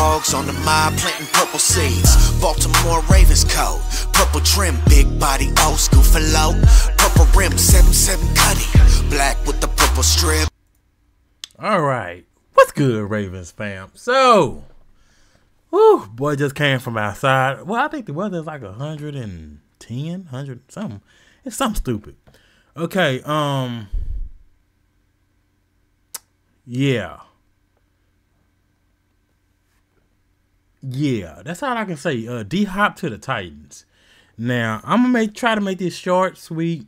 hogs on the mob planting purple seeds. Baltimore Ravens code, purple trim, big body, old school for low. Purple rim, 7-7 cutty, black with the purple strip. All right. What's good, Ravens fam? So, whew, boy just came from outside. Well, I think the weather is like 110, 100 something. It's something stupid. Okay, um yeah. Yeah, that's all I can say. Uh, D Hop to the Titans. Now I'm gonna make try to make this short, sweet.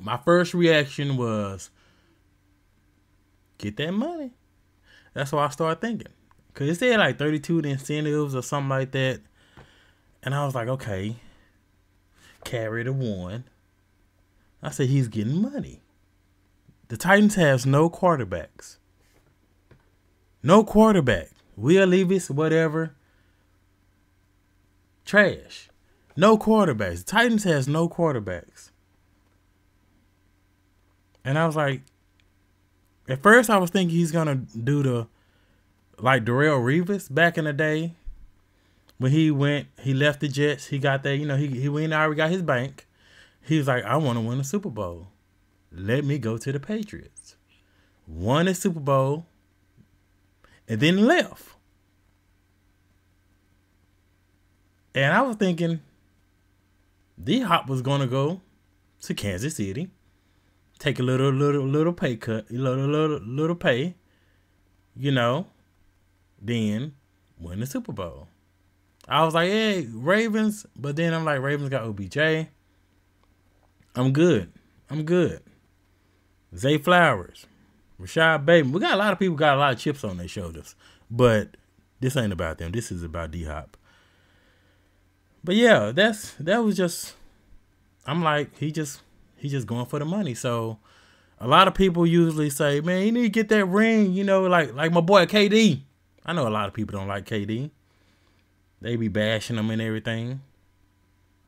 My first reaction was get that money. That's what I started thinking. Cause it said like 32 incentives or something like that. And I was like, okay, carry the one. I said he's getting money. The Titans has no quarterbacks. No quarterback. Will Levis, whatever. Trash. No quarterbacks. The Titans has no quarterbacks. And I was like, at first I was thinking he's gonna do the like Darrelle Revis back in the day. When he went, he left the Jets. He got there, you know, he he went already got his bank. He was like, I want to win a Super Bowl. Let me go to the Patriots. Won a Super Bowl and then left. And I was thinking D Hop was gonna go to Kansas City, take a little little little pay cut, a little little little pay, you know, then win the Super Bowl. I was like, hey, Ravens, but then I'm like, Ravens got OBJ. I'm good. I'm good. Zay Flowers, Rashod Bateman. We got a lot of people got a lot of chips on their shoulders, but this ain't about them. This is about D Hop. But yeah, that's that was just. I'm like he just he just going for the money. So a lot of people usually say, man, you need to get that ring. You know, like like my boy KD. I know a lot of people don't like KD. They be bashing him and everything.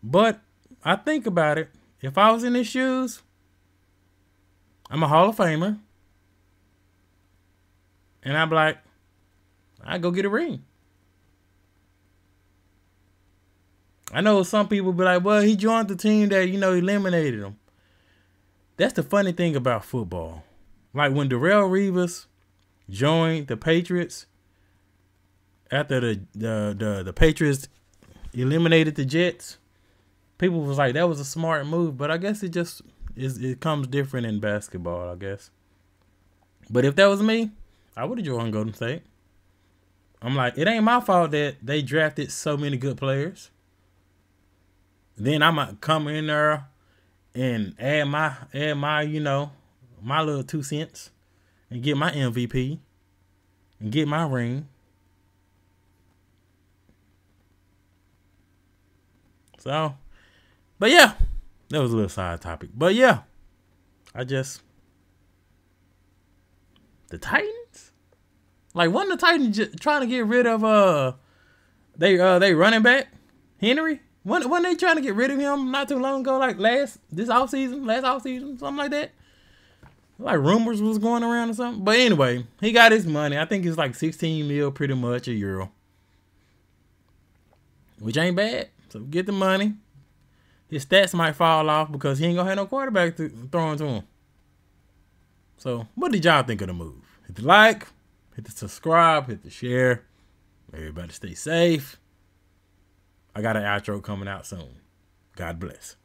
But I think about it. If I was in his shoes, I'm a Hall of Famer. And I'm like, I go get a ring. I know some people be like, well, he joined the team that, you know, eliminated him. That's the funny thing about football. Like when Darrelle Revis joined the Patriots after the the the, the Patriots eliminated the Jets, people was like, that was a smart move. But I guess it just is it comes different in basketball, I guess. But if that was me, I would have joined Golden State. I'm like, it ain't my fault that they drafted so many good players. Then I might come in there and add my add my, you know, my little two cents and get my MVP and get my ring. So, but yeah, that was a little side topic. But yeah, I just the Titans, like wasn't the Titans just trying to get rid of uh they uh they running back Henry. When when they trying to get rid of him not too long ago, like last this off season, last off season, something like that. Like rumors was going around or something. But anyway, he got his money. I think it's like 16 mil pretty much a euro. Which ain't bad. So get the money. His stats might fall off because he ain't gonna have no quarterback to, throwing to him. So what did y'all think of the move? Hit the like, hit the subscribe, hit the share. Everybody stay safe. I got an outro coming out soon. God bless.